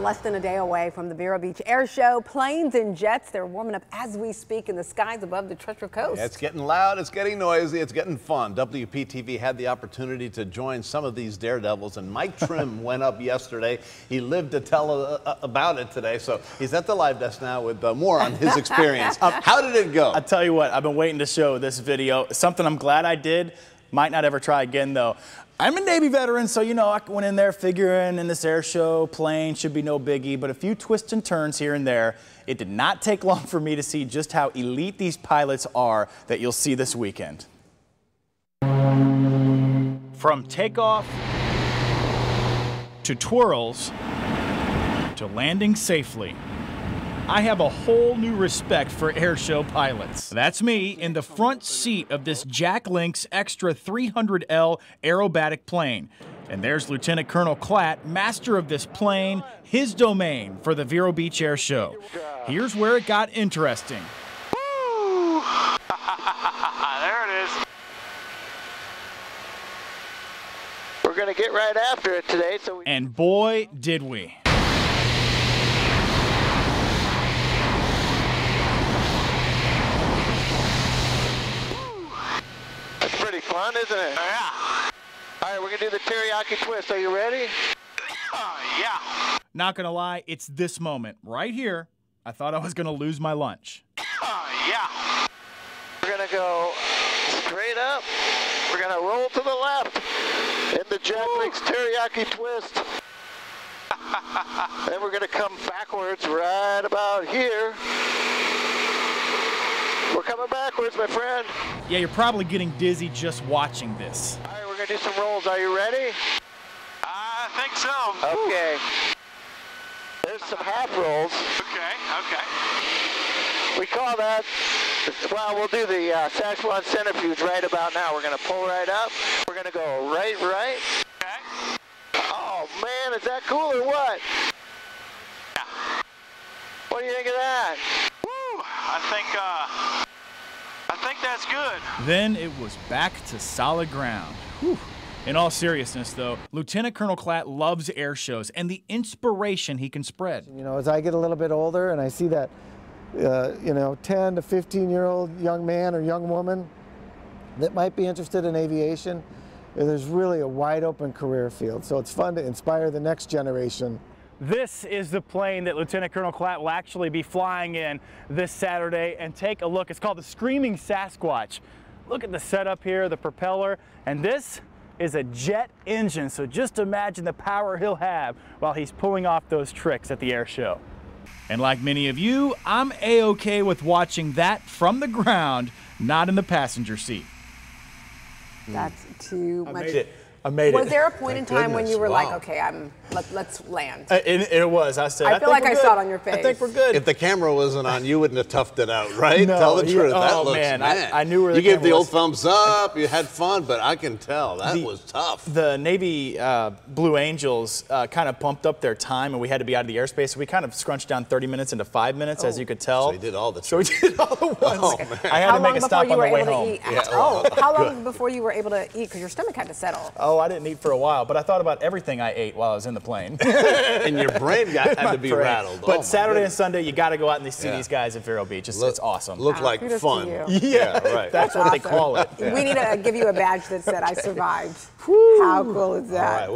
less than a day away from the Vero Beach Air Show. Planes and jets, they're warming up as we speak in the skies above the Treasure Coast. Yeah, it's getting loud, it's getting noisy, it's getting fun. WPTV had the opportunity to join some of these daredevils, and Mike Trim went up yesterday. He lived to tell uh, uh, about it today, so he's at the live desk now with uh, more on his experience. How did it go? I tell you what, I've been waiting to show this video. Something I'm glad I did. Might not ever try again though. I'm a Navy veteran, so you know I went in there figuring in this air show, plane should be no biggie, but a few twists and turns here and there. It did not take long for me to see just how elite these pilots are that you'll see this weekend. From takeoff to twirls to landing safely. I have a whole new respect for airshow pilots. That's me in the front seat of this Jack Link's Extra 300L aerobatic plane. And there's Lieutenant Colonel Klatt, master of this plane, his domain for the Vero Beach Air Show. Here's where it got interesting. there it is. We're going to get right after it today. So and boy, did we. Fun, isn't it? Yeah. All right, we're going to do the teriyaki twist. Are you ready? Uh, yeah. Not going to lie, it's this moment right here. I thought I was going to lose my lunch. Uh, yeah. We're going to go straight up. We're going to roll to the left in the Jack Link's teriyaki twist. then we're going to come backwards right about here. We're coming backwards, my friend. Yeah, you're probably getting dizzy just watching this. All right, we're going to do some rolls. Are you ready? I think so. Okay. There's some half rolls. Okay, okay. We call that, well, we'll do the uh, Szechuan centrifuge right about now. We're going to pull right up. We're going to go right, right. Okay. Oh, man, is that cool or what? Yeah. What do you think of that? Woo, I think, uh, I think that's good. Then it was back to solid ground. Whew. In all seriousness, though, Lieutenant Colonel Klatt loves air shows and the inspiration he can spread. You know, as I get a little bit older and I see that, uh, you know, 10 to 15 year old young man or young woman that might be interested in aviation, there's really a wide open career field. So it's fun to inspire the next generation this is the plane that Lieutenant Colonel Klatt will actually be flying in this Saturday and take a look. It's called the Screaming Sasquatch. Look at the setup here, the propeller, and this is a jet engine. So just imagine the power he'll have while he's pulling off those tricks at the air show. And like many of you, I'm a-okay with watching that from the ground, not in the passenger seat. That's too I much. Made. I made was it. there a point in time goodness. when you were wow. like, okay, I'm let, us land? Uh, it, it, was. I said. I, I feel like I good. saw it on your face. I think we're good. If the camera wasn't on, you wouldn't have toughed it out, right? No, Tell the he, truth. Oh, that looks man, man. I, I, knew where you the gave the was. old thumbs up. You had fun, but I can tell that the, was tough. The Navy uh, Blue Angels uh, kind of pumped up their time, and we had to be out of the airspace. So we kind of scrunched down 30 minutes into five minutes, oh. as you could tell. So you did all the. So we did all the ones. Oh, man. I had how to make a stop on the way home. Yeah, oh, how long before you were able to eat? Because your stomach had to settle. Oh, I didn't eat for a while, but I thought about everything I ate while I was in the plane. and your brain got, had to be brain. rattled. But oh, Saturday and Sunday, you got to go out and see yeah. these guys at Vero Beach. It's, look, it's awesome. Look oh, like fun. Yeah, yeah, right. That's, That's what awesome. they call it. Yeah. We need to give you a badge that said, I survived. How cool is that?